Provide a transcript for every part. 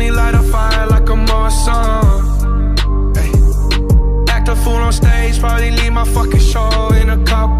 me light a fire like a Marsan. Hey, act a fool on stage, probably leave my fucking show in a cop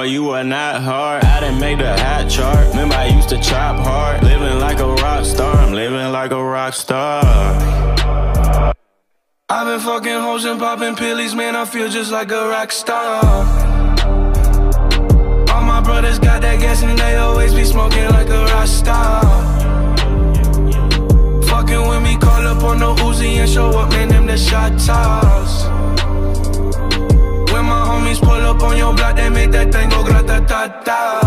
tart. You are not hard. I didn't make the hot chart. Remember I used to chop hard. Living like a rock star, I'm living like a rock star. I've been fucking hoes and popping pillies, man. I feel just like a rock star. All my brothers got that gas and they always be smoking like a rock star. Fucking with me, call up on no Uzi and show up, man. Them the shot toss. When my